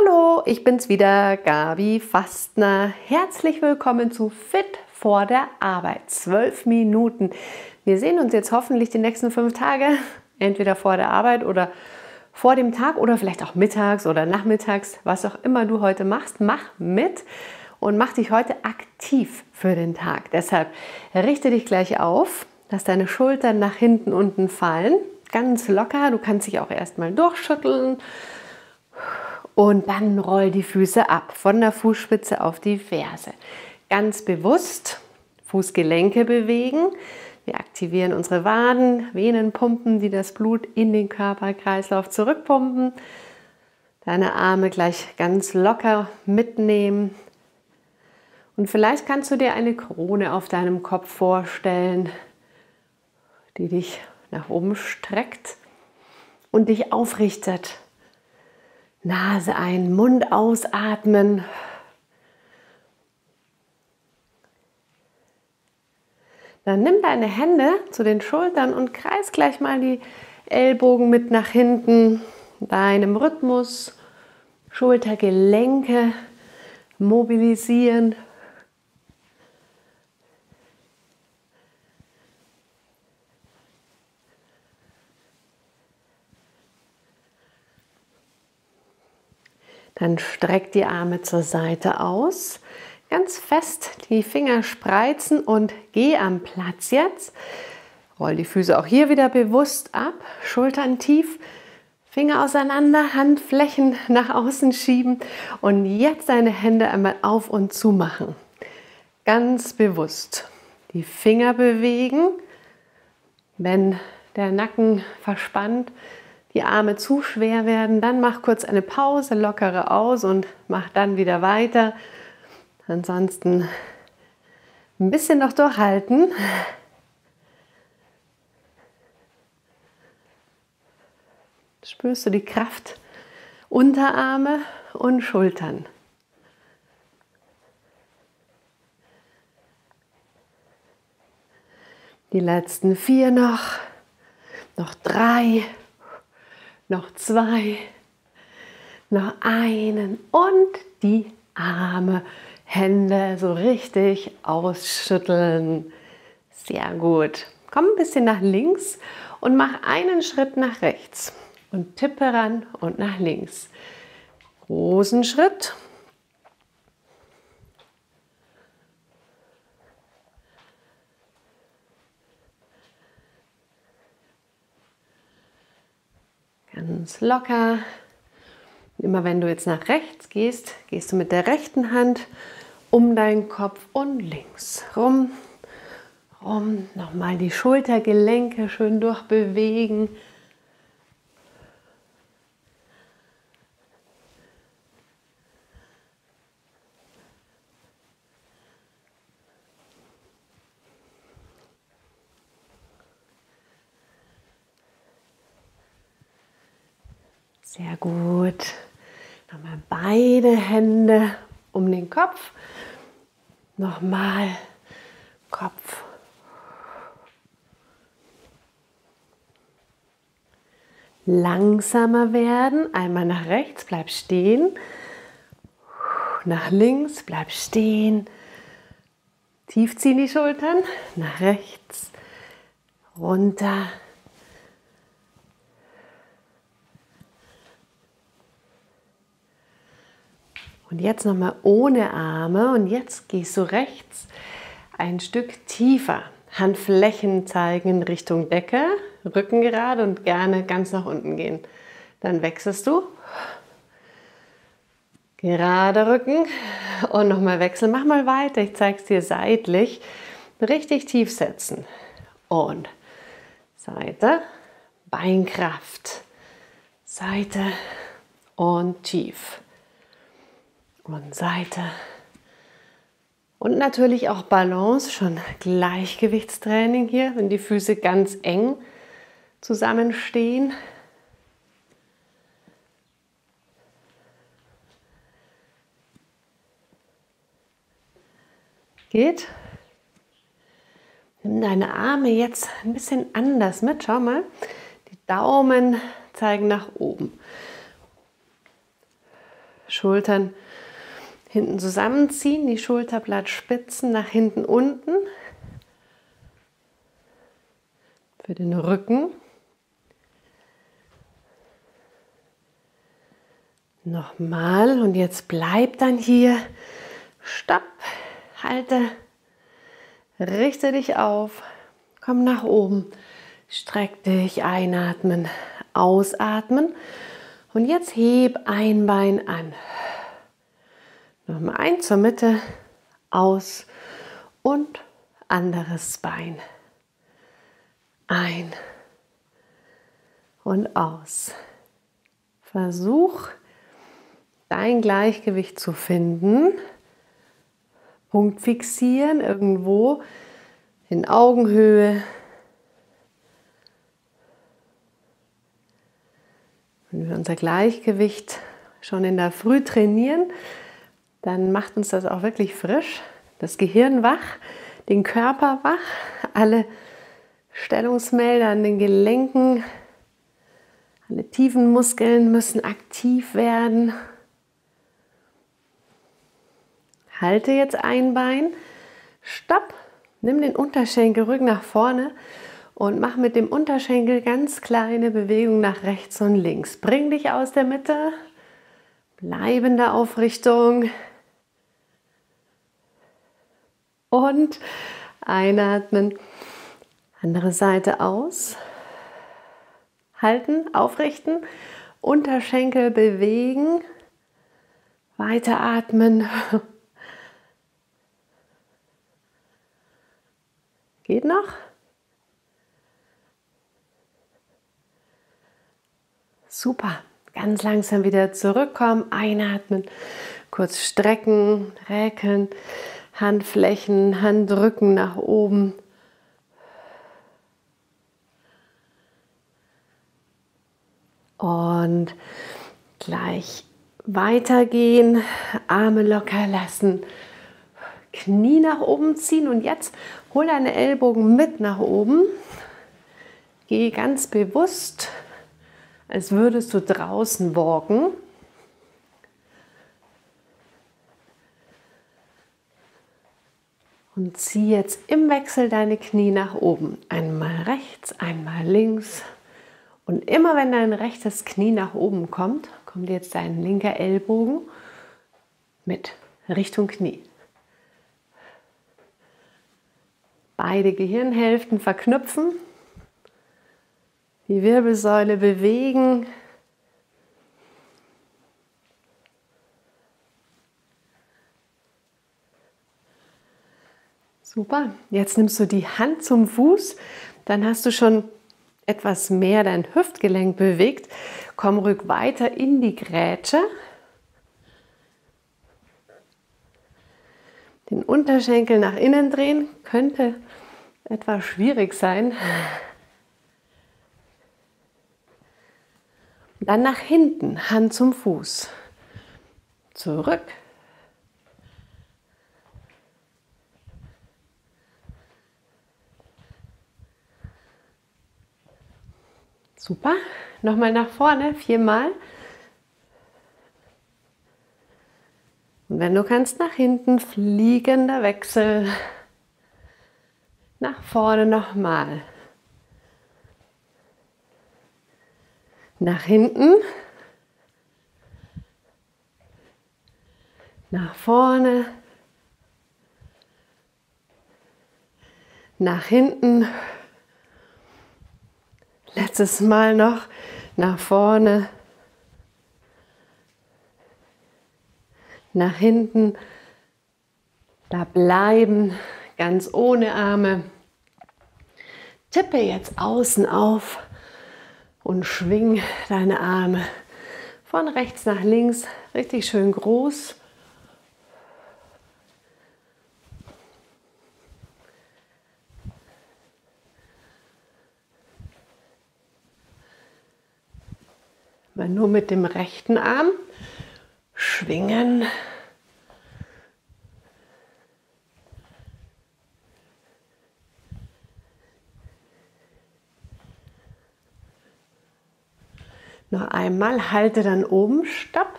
Hallo, ich bin's wieder, Gabi Fastner. Herzlich willkommen zu Fit vor der Arbeit. Zwölf Minuten. Wir sehen uns jetzt hoffentlich die nächsten fünf Tage, entweder vor der Arbeit oder vor dem Tag oder vielleicht auch mittags oder nachmittags, was auch immer du heute machst. Mach mit und mach dich heute aktiv für den Tag. Deshalb richte dich gleich auf, lass deine Schultern nach hinten unten fallen, ganz locker. Du kannst dich auch erstmal durchschütteln und dann roll die Füße ab, von der Fußspitze auf die Ferse. Ganz bewusst Fußgelenke bewegen. Wir aktivieren unsere Waden, Venenpumpen, die das Blut in den Körperkreislauf zurückpumpen. Deine Arme gleich ganz locker mitnehmen. Und vielleicht kannst du dir eine Krone auf deinem Kopf vorstellen, die dich nach oben streckt und dich aufrichtet. Nase ein, Mund ausatmen. Dann nimm deine Hände zu den Schultern und kreis gleich mal die Ellbogen mit nach hinten, deinem Rhythmus, Schultergelenke mobilisieren. Dann streck die Arme zur Seite aus. Ganz fest die Finger spreizen und geh am Platz jetzt. Roll die Füße auch hier wieder bewusst ab. Schultern tief, Finger auseinander, Handflächen nach außen schieben und jetzt deine Hände einmal auf und zu machen. Ganz bewusst die Finger bewegen. Wenn der Nacken verspannt, die Arme zu schwer werden, dann mach kurz eine Pause, lockere aus und mach dann wieder weiter. Ansonsten ein bisschen noch durchhalten. Spürst du die Kraft? Unterarme und Schultern. Die letzten vier noch, noch drei noch zwei, noch einen und die Arme, Hände so richtig ausschütteln. Sehr gut. Komm ein bisschen nach links und mach einen Schritt nach rechts und tippe ran und nach links. Großen Schritt. Ganz locker. Immer wenn du jetzt nach rechts gehst, gehst du mit der rechten Hand um deinen Kopf und links rum, rum. Nochmal die Schultergelenke schön durchbewegen. Sehr gut. Nochmal beide Hände um den Kopf. Nochmal Kopf. Langsamer werden. Einmal nach rechts, bleib stehen. Nach links, bleib stehen. Tief ziehen die Schultern. Nach rechts, runter Und jetzt nochmal ohne Arme und jetzt gehst du rechts ein Stück tiefer. Handflächen zeigen in Richtung Decke, Rücken gerade und gerne ganz nach unten gehen. Dann wechselst du. Gerade Rücken und nochmal wechseln. Mach mal weiter. Ich zeige es dir seitlich. Richtig tief setzen. Und Seite, Beinkraft. Seite und tief und Seite. Und natürlich auch Balance, schon Gleichgewichtstraining hier, wenn die Füße ganz eng zusammenstehen. Geht. Nimm deine Arme jetzt ein bisschen anders mit. Schau mal, die Daumen zeigen nach oben. Schultern hinten zusammenziehen, die Schulterblattspitzen nach hinten unten. Für den Rücken. Nochmal und jetzt bleib dann hier. Stopp, halte, richte dich auf, komm nach oben, streck dich, einatmen, ausatmen und jetzt heb ein Bein an. Nochmal ein zur Mitte, aus und anderes Bein. Ein und aus. Versuch dein Gleichgewicht zu finden. Punkt fixieren irgendwo in Augenhöhe. Wenn wir unser Gleichgewicht schon in der Früh trainieren, dann macht uns das auch wirklich frisch, das Gehirn wach, den Körper wach, alle Stellungsmelder an den Gelenken, alle tiefen Muskeln müssen aktiv werden. Halte jetzt ein Bein, stopp, nimm den Unterschenkelrücken nach vorne und mach mit dem Unterschenkel ganz kleine Bewegungen nach rechts und links. Bring dich aus der Mitte, bleibende Aufrichtung und einatmen. Andere Seite aus. Halten, aufrichten, Unterschenkel bewegen, weiter atmen Geht noch? Super. Ganz langsam wieder zurückkommen, einatmen, kurz strecken, räkeln, Handflächen, Handrücken nach oben. Und gleich weitergehen, Arme locker lassen, Knie nach oben ziehen und jetzt hol deine Ellbogen mit nach oben. Geh ganz bewusst, als würdest du draußen walken. Und zieh jetzt im Wechsel deine Knie nach oben. Einmal rechts, einmal links. Und immer wenn dein rechtes Knie nach oben kommt, kommt jetzt dein linker Ellbogen mit Richtung Knie. Beide Gehirnhälften verknüpfen, die Wirbelsäule bewegen. Super, jetzt nimmst du die Hand zum Fuß, dann hast du schon etwas mehr dein Hüftgelenk bewegt. Komm rück weiter in die Grätsche. Den Unterschenkel nach innen drehen könnte etwas schwierig sein. Dann nach hinten, Hand zum Fuß. Zurück. Super. Nochmal nach vorne, viermal. Und wenn du kannst, nach hinten fliegender Wechsel. Nach vorne nochmal. Nach hinten. Nach vorne. Nach hinten. Letztes Mal noch nach vorne. Nach hinten. Da bleiben ganz ohne Arme. Tippe jetzt außen auf und schwing deine Arme von rechts nach links, richtig schön groß. Mal nur mit dem rechten Arm schwingen. Noch einmal, halte dann oben, stopp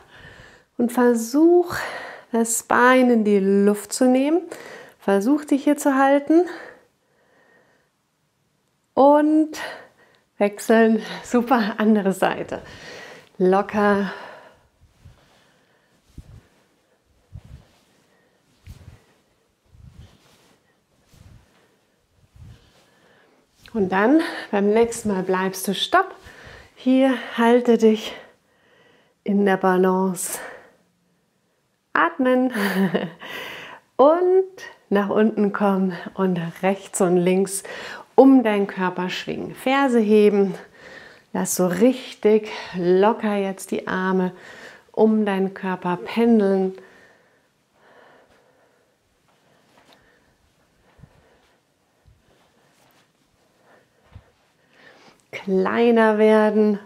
Und versuch das Bein in die Luft zu nehmen. Versuch dich hier zu halten. Und wechseln. Super, andere Seite. Locker. Und dann beim nächsten Mal bleibst du stopp. Hier halte dich in der Balance. Atmen und nach unten kommen und rechts und links um deinen Körper schwingen. Ferse heben, lass so richtig locker jetzt die Arme um deinen Körper pendeln. Kleiner werden,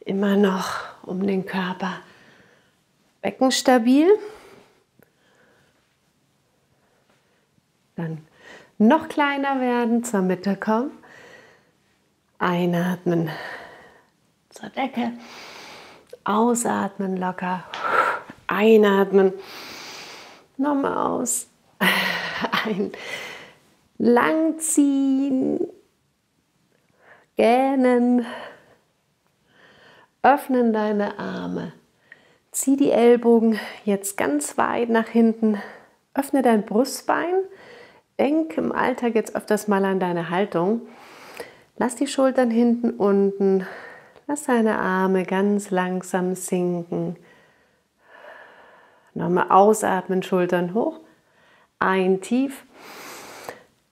immer noch um den Körper. Becken stabil. Dann noch kleiner werden, zur Mitte kommen. Einatmen zur Decke. Ausatmen locker. Einatmen. Nochmal aus. Ein. Langziehen. Gähnen. Öffnen deine Arme. Zieh die Ellbogen jetzt ganz weit nach hinten. Öffne dein Brustbein Denk im Alltag jetzt öfters mal an deine Haltung. Lass die Schultern hinten unten. Lass deine Arme ganz langsam sinken. Nochmal ausatmen, Schultern hoch. Ein tief.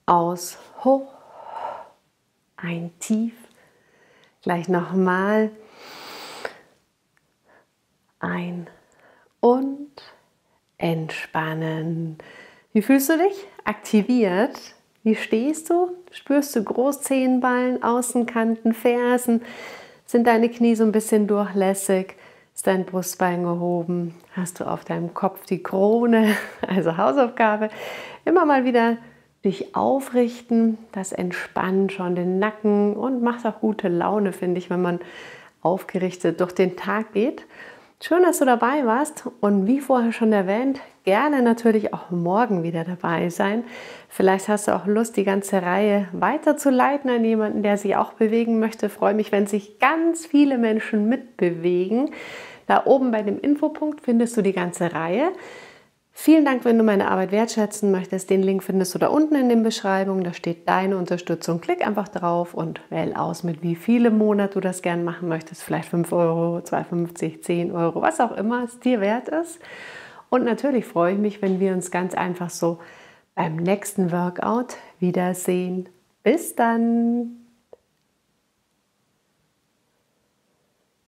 Aus, hoch. Ein tief. Gleich nochmal. Ein und entspannen. Wie fühlst du dich? Aktiviert. Wie stehst du? Spürst du Großzehenballen, Außenkanten, Fersen? Sind deine Knie so ein bisschen durchlässig? Ist dein Brustbein gehoben? Hast du auf deinem Kopf die Krone? Also Hausaufgabe. Immer mal wieder dich aufrichten. Das entspannt schon den Nacken und macht auch gute Laune, finde ich, wenn man aufgerichtet durch den Tag geht. Schön, dass du dabei warst und wie vorher schon erwähnt, gerne natürlich auch morgen wieder dabei sein. Vielleicht hast du auch Lust, die ganze Reihe weiterzuleiten an jemanden, der sich auch bewegen möchte. Ich freue mich, wenn sich ganz viele Menschen mitbewegen. Da oben bei dem Infopunkt findest du die ganze Reihe. Vielen Dank, wenn du meine Arbeit wertschätzen möchtest. Den Link findest du da unten in den Beschreibungen. Da steht deine Unterstützung. Klick einfach drauf und wähl aus, mit wie vielen Monat du das gern machen möchtest. Vielleicht 5 Euro, 2,50, 10 Euro, was auch immer es dir wert ist. Und natürlich freue ich mich, wenn wir uns ganz einfach so beim nächsten Workout wiedersehen. Bis dann!